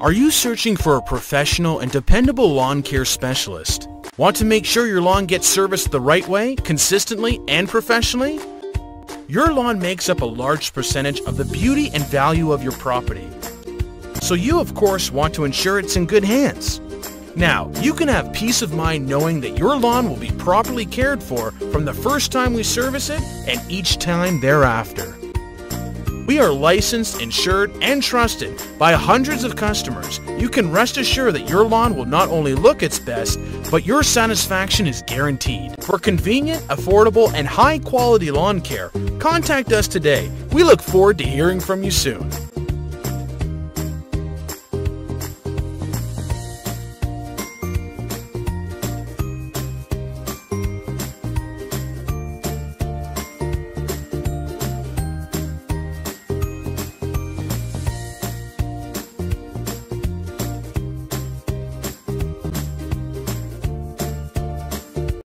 Are you searching for a professional and dependable lawn care specialist? Want to make sure your lawn gets serviced the right way, consistently, and professionally? Your lawn makes up a large percentage of the beauty and value of your property. So you, of course, want to ensure it's in good hands. Now, you can have peace of mind knowing that your lawn will be properly cared for from the first time we service it and each time thereafter. We are licensed, insured, and trusted by hundreds of customers. You can rest assured that your lawn will not only look its best, but your satisfaction is guaranteed. For convenient, affordable, and high quality lawn care, contact us today. We look forward to hearing from you soon.